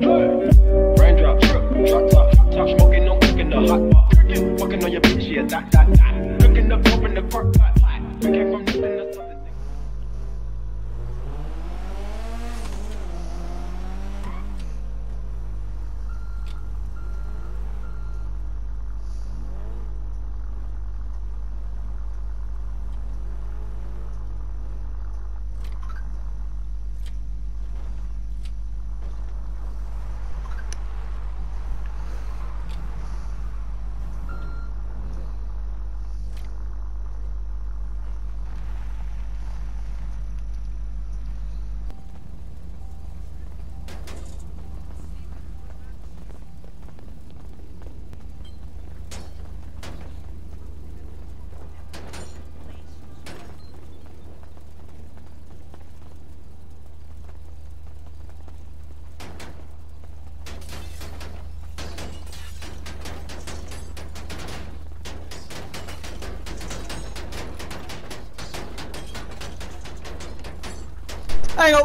Raindrop, truck top, top smoking, no cooking the hot pot. Fucking on your bitch, yeah, that, that, that. Cooking up dope in the crock pot. We came from nothing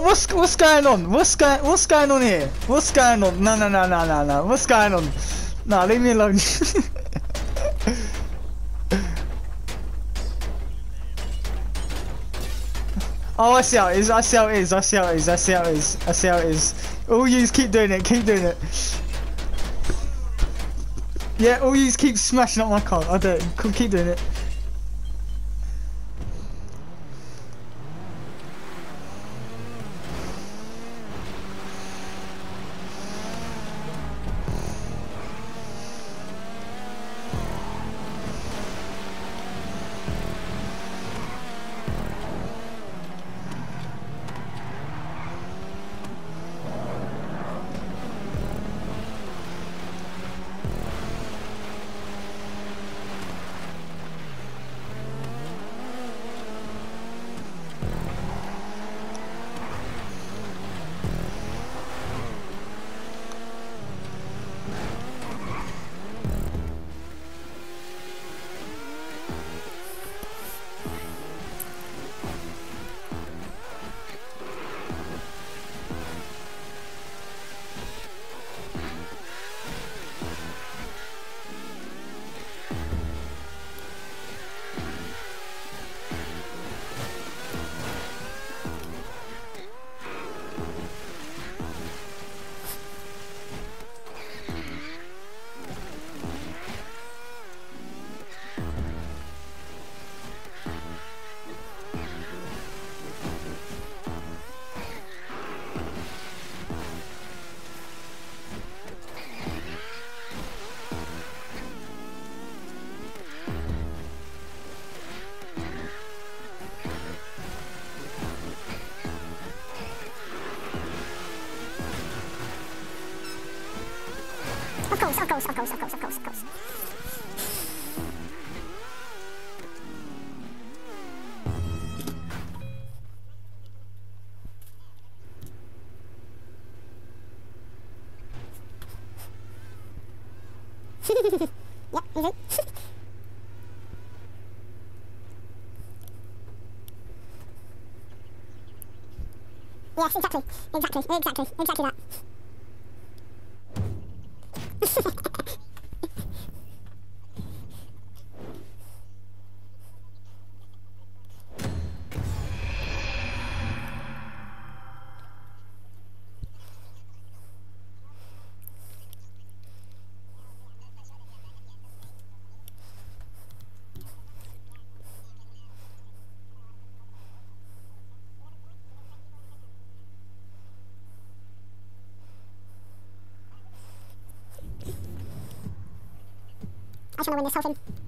what's what's going on? What's going what's going on here? What's going on? No no no no no no. What's going on? No, leave me alone. oh, I see how it is. I see how it is. I see how it is. I see how it is. I see how it is. All yous keep doing it. Keep doing it. Yeah, all yous keep smashing up my car. I do. Keep doing it. Of course, of course, of course, of course, of course, of course. yep, easy. yes, exactly, exactly, exactly, exactly that. I just want to win this whole thing.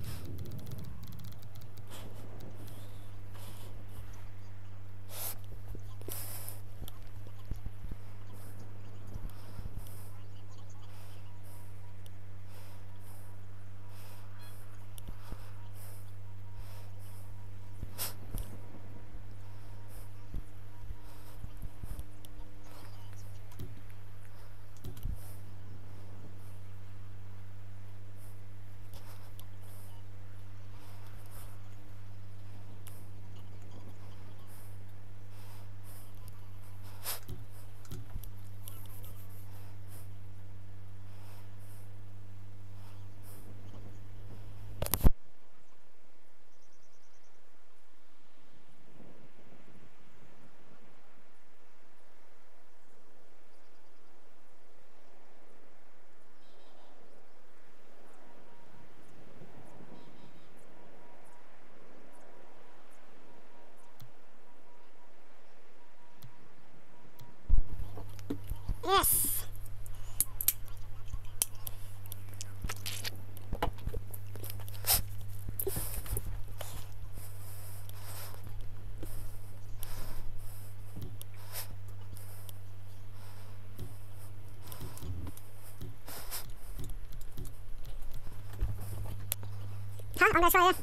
I'm gonna try it.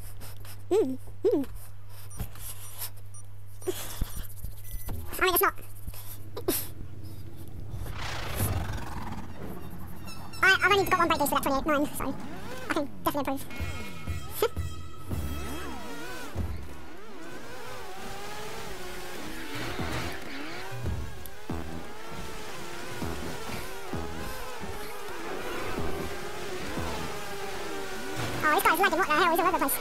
Mm. Mm. I mean, it's not. I, I've only got one break days for that 28, 9, so I can definitely improve. Lagging. What the hell?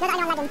He's all over the place. you think she's lagging?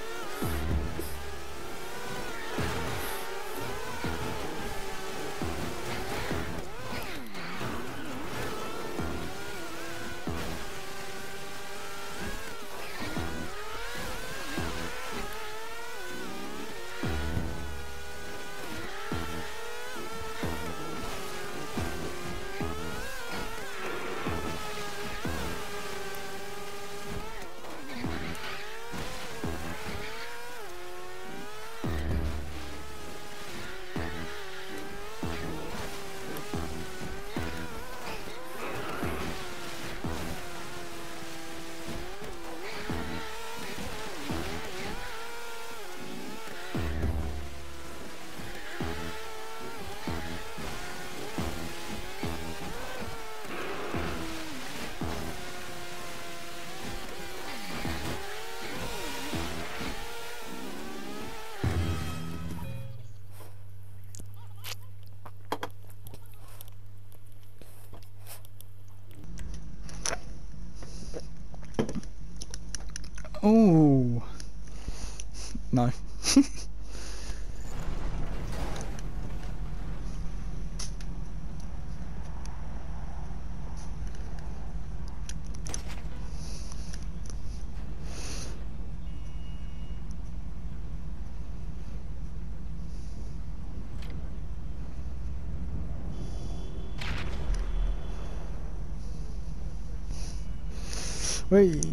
Wait.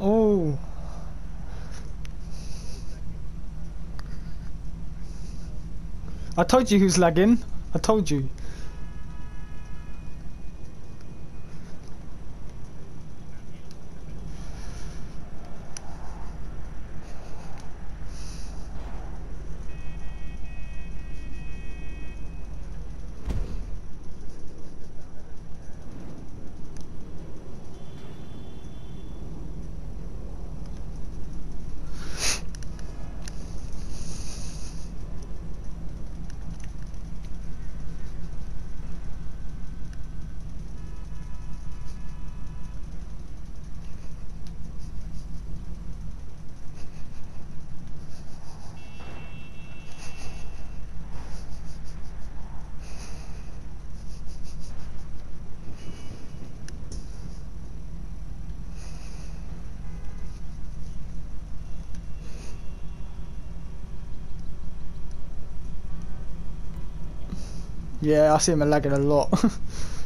Oh. I told you who's lagging. I told you. Yeah, I see him lagging a lot.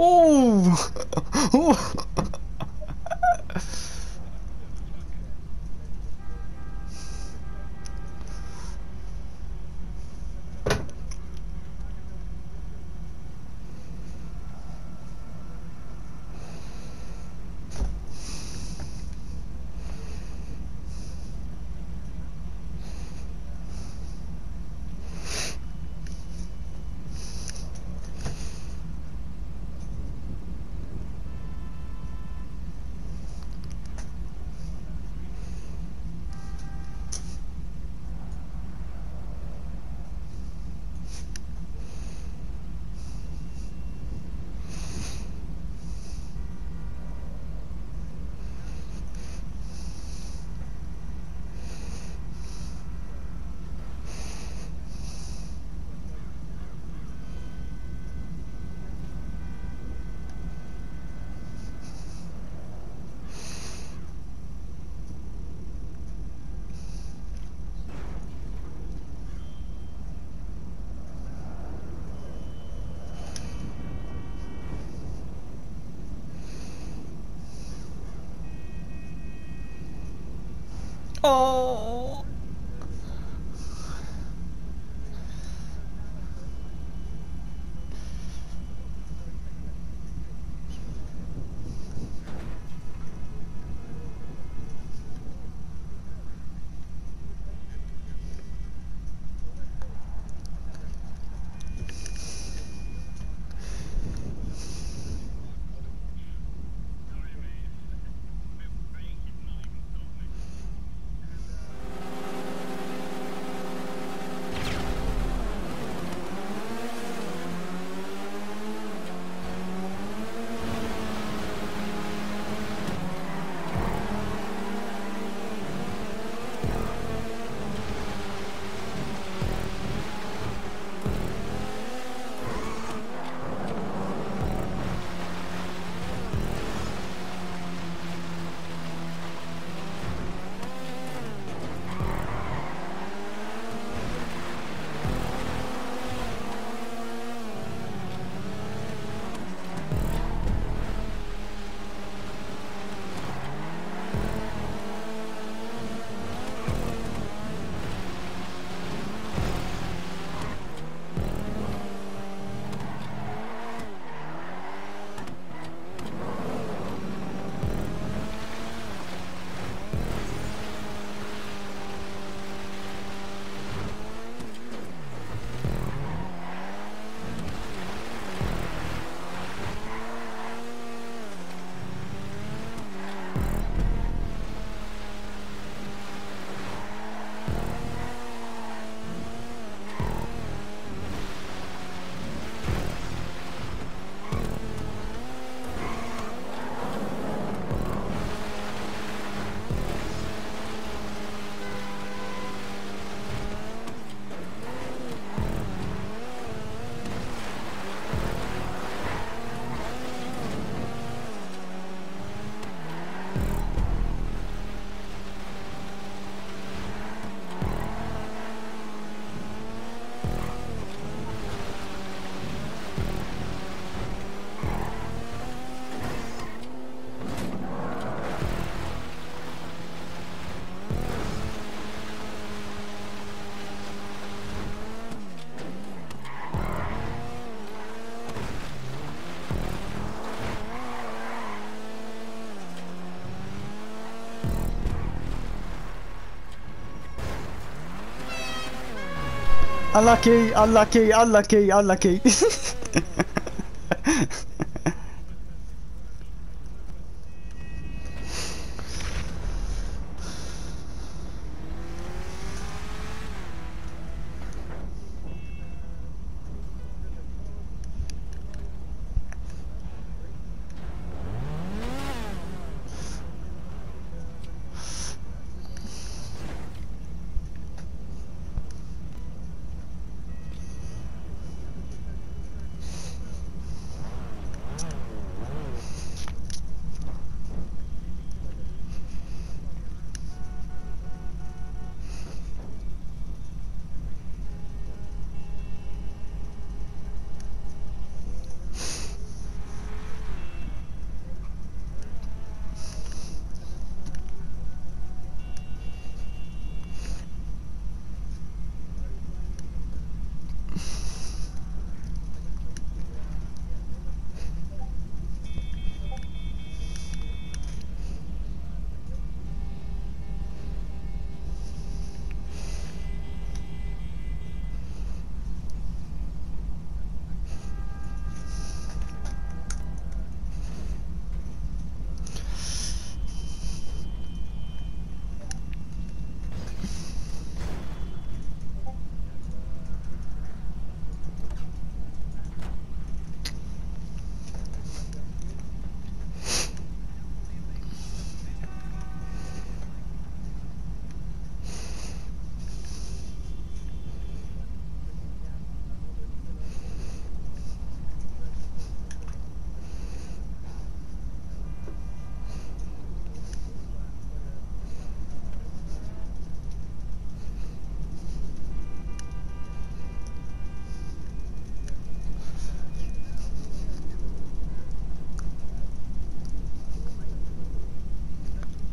Oh! oh. Unlucky, unlucky, unlucky, unlucky.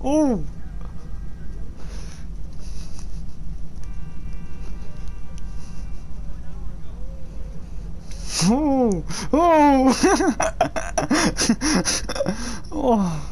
Oh. Oh, oh, oh.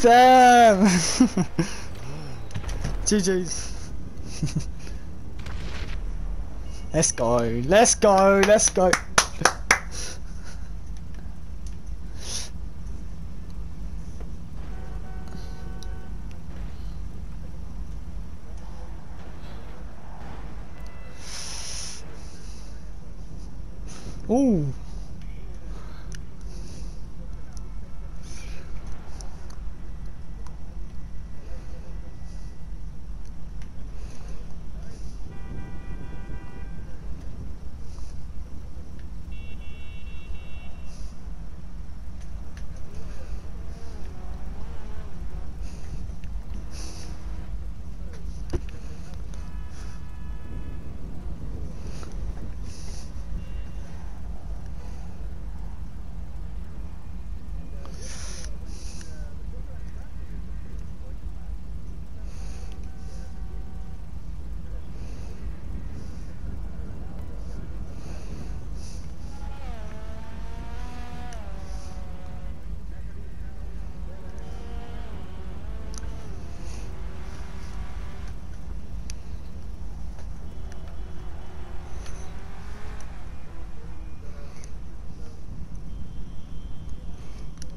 Damn! GG's. let's go, let's go, let's go.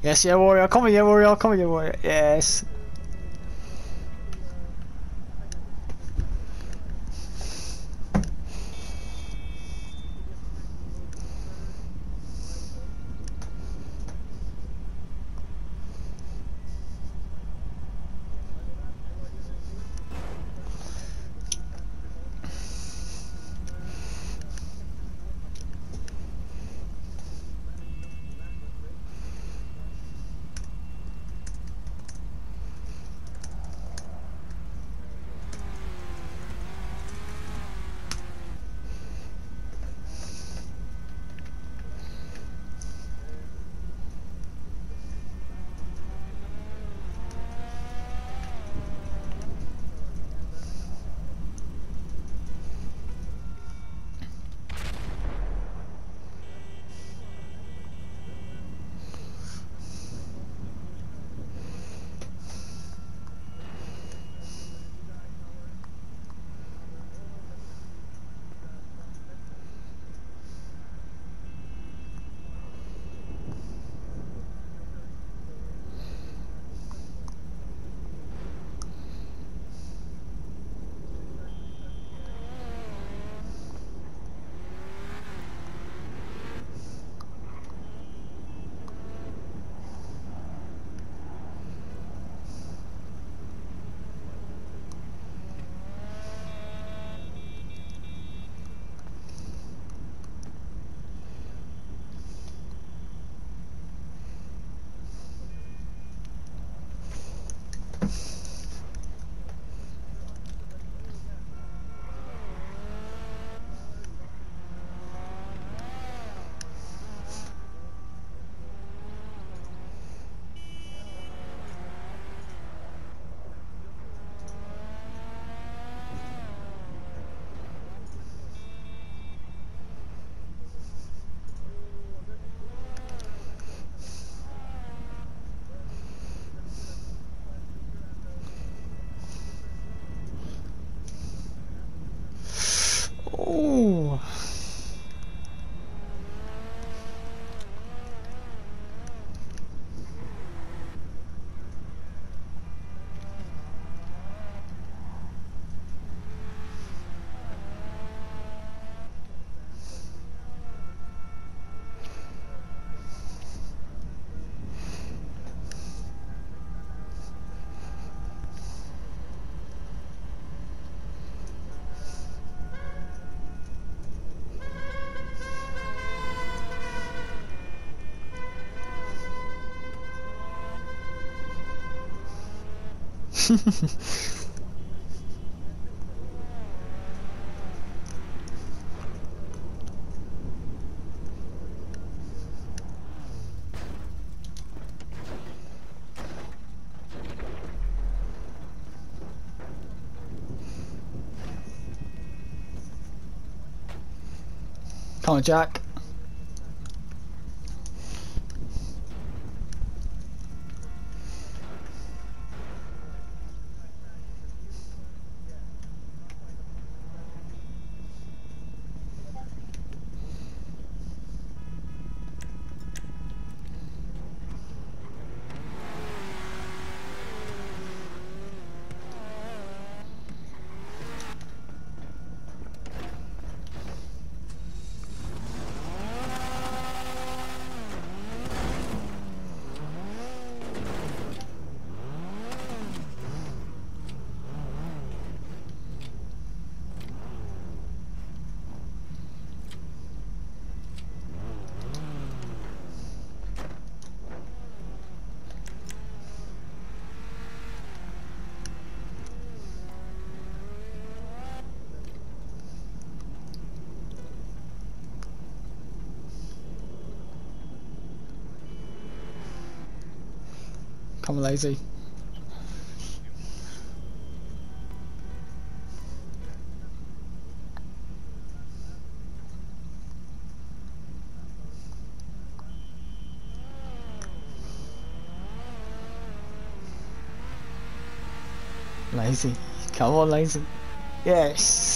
Yes, yeah, warrior. Come here, warrior. Come here, warrior. Yes. Come on, Jack. Come lazy. Lazy. Come on, lazy. Yes.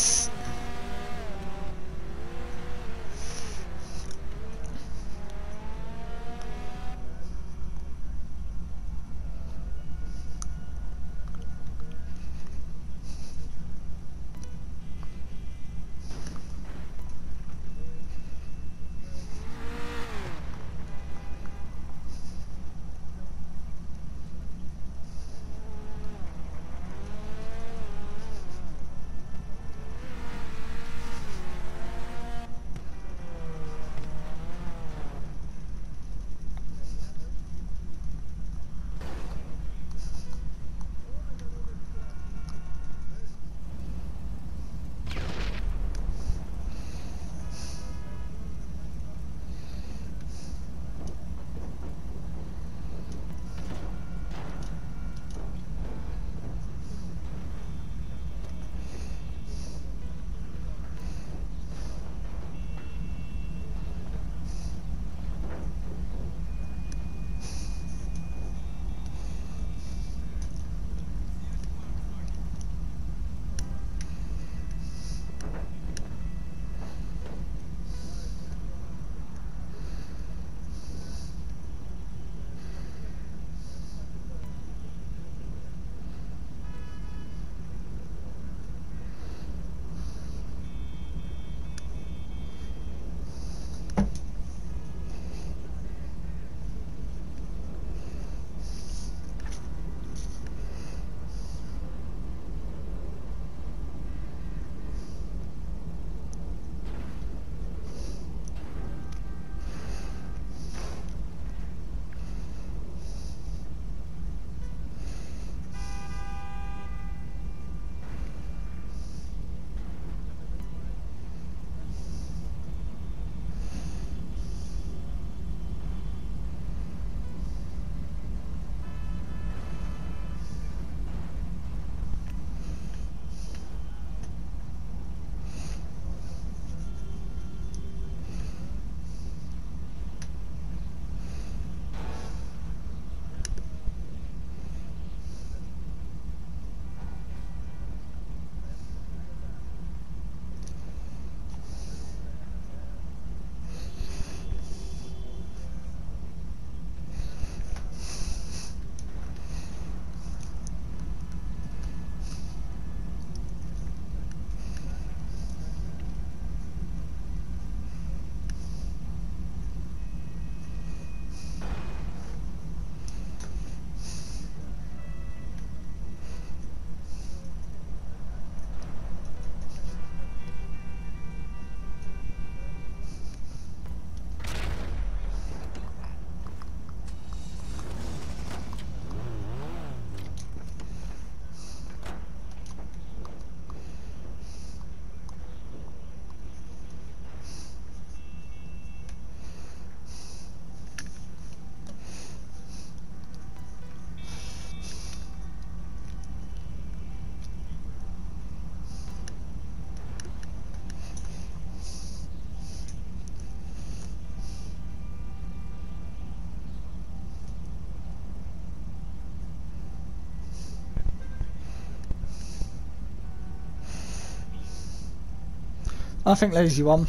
I think lazy won.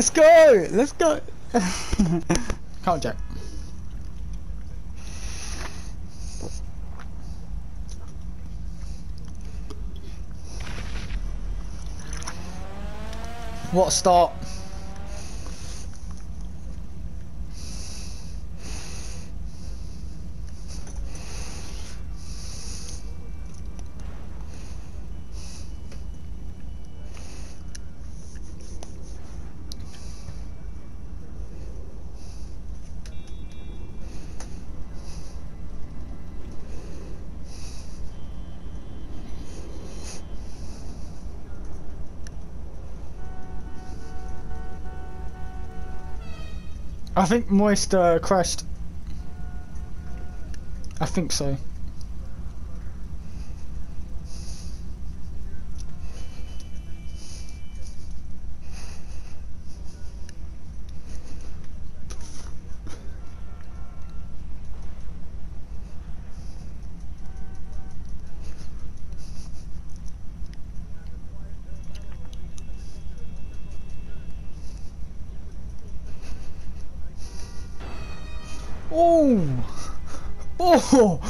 Let's go! Let's go! Can't jack. What a start. I think Moist uh, crashed. I think so. Oh! Oh!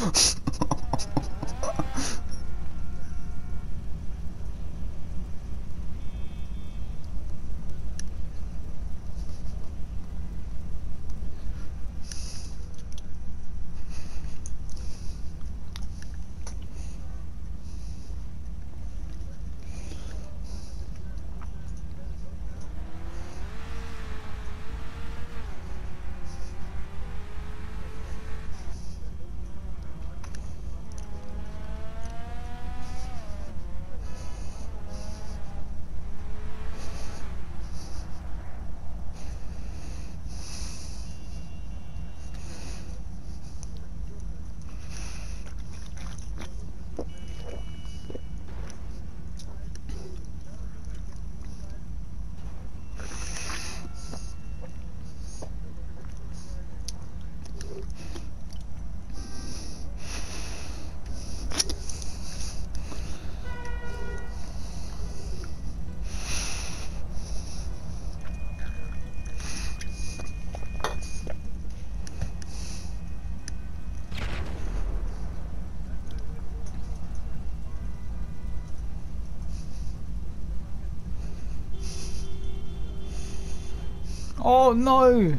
Oh no!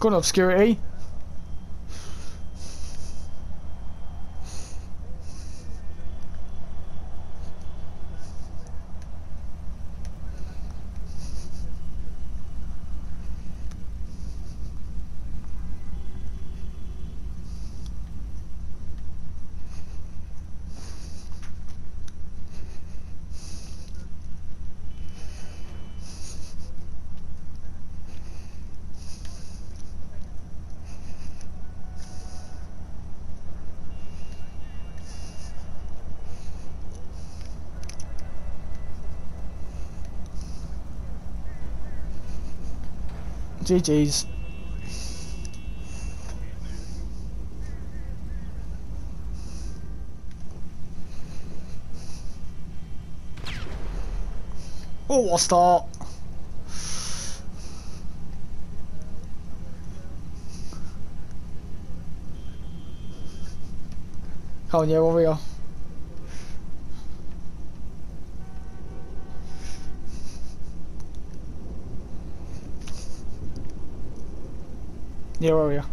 Got obscurity. GG's. Oh, what a start. Come on, yeah, Warrior. Yeah, Warrior.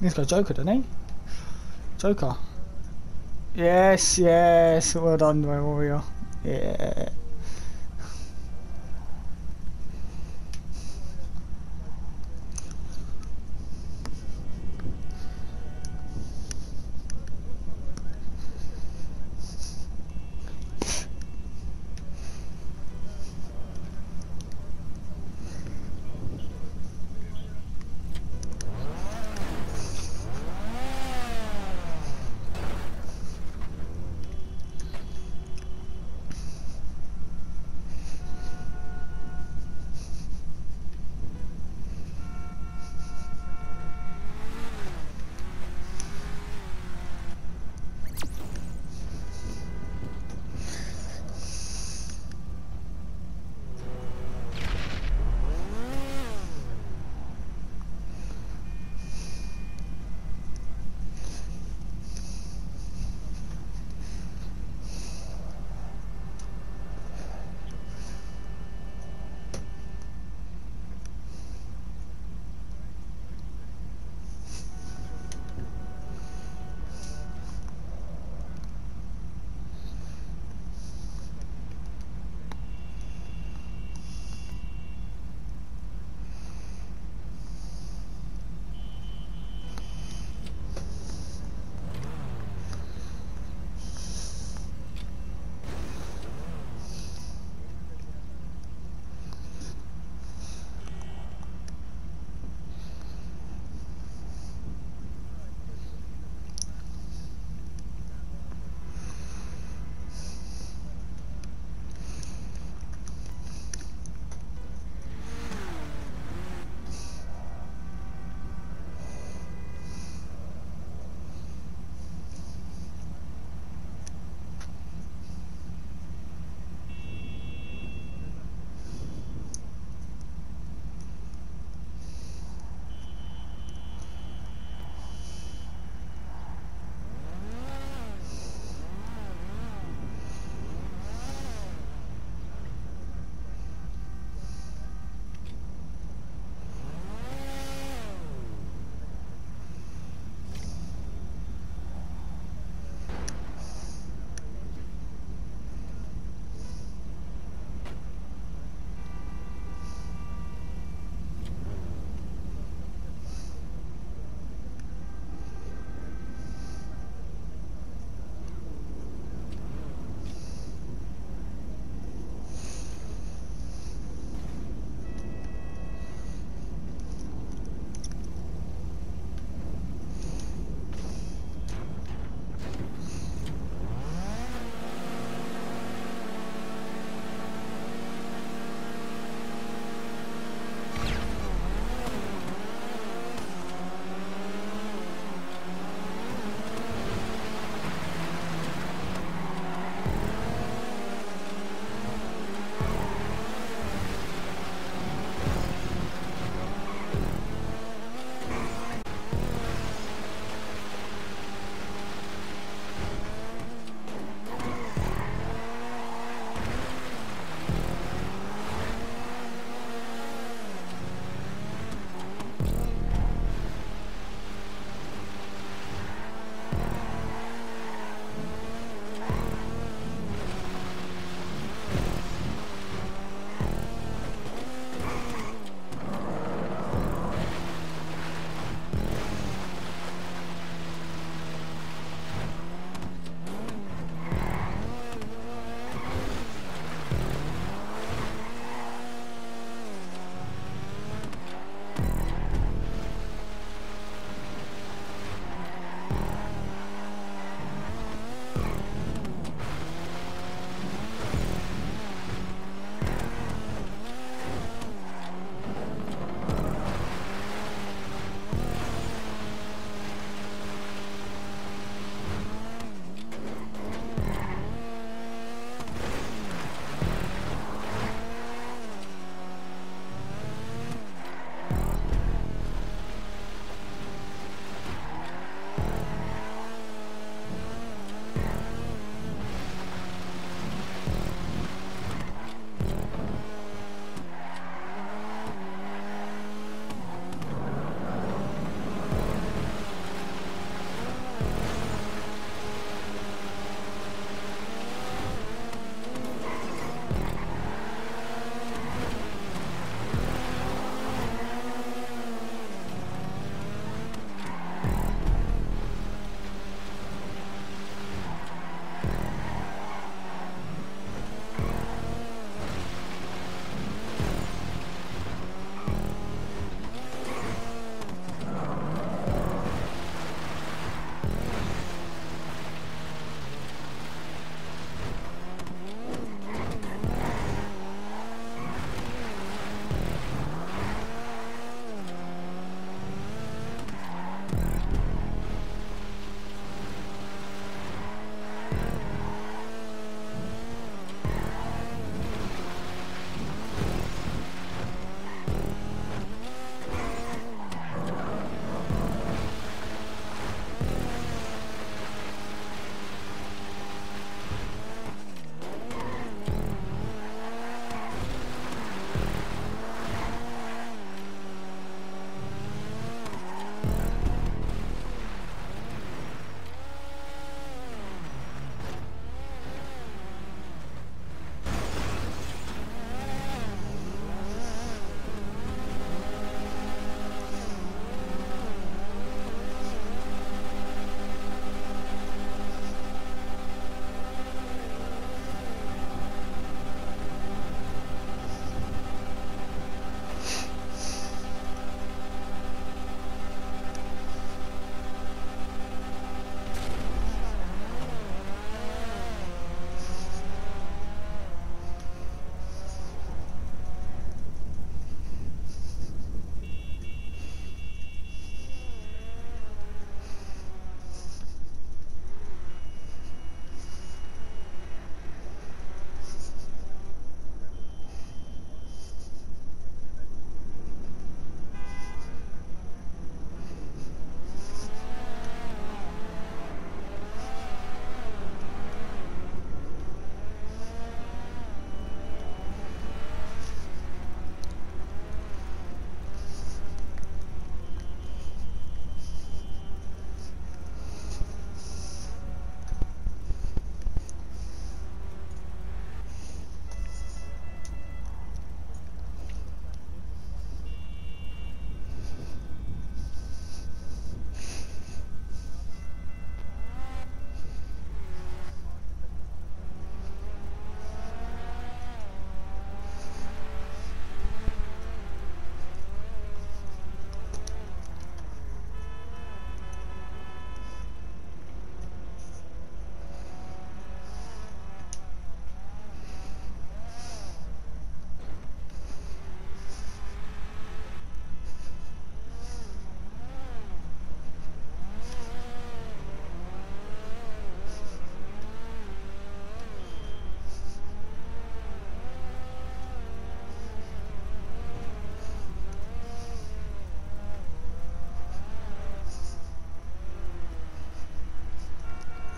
He's got Joker, doesn't he? Joker. Yes, yes. Well done, my warrior. Yeah.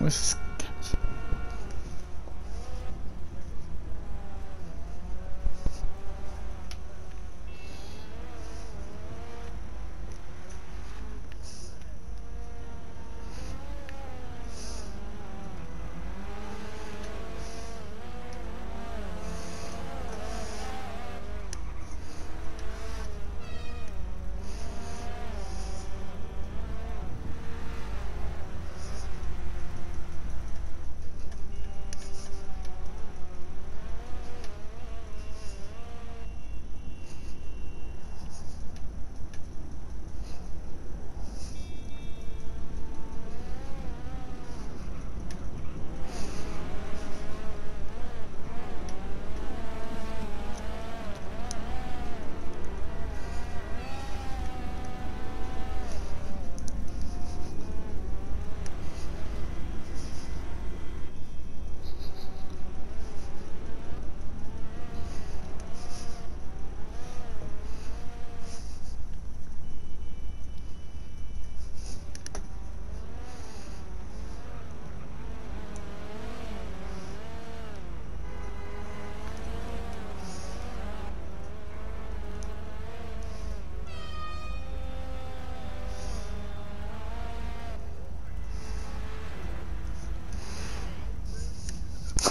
What's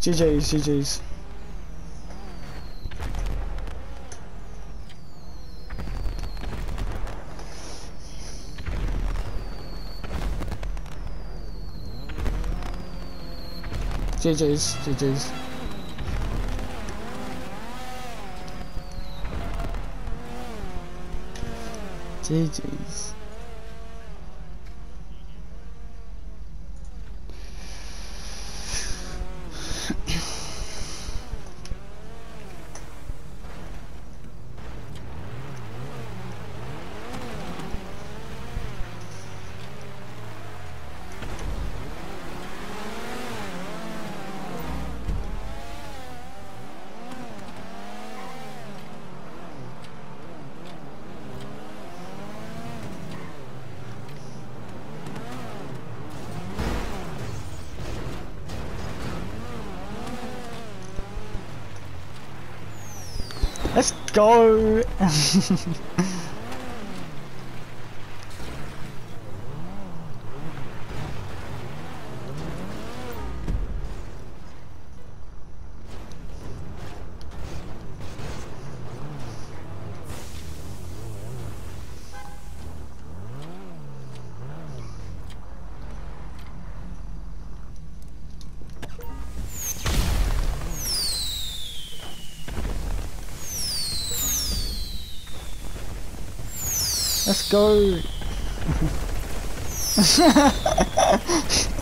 GG's, GG's. GG's, GG's. GG's. Let's go! go!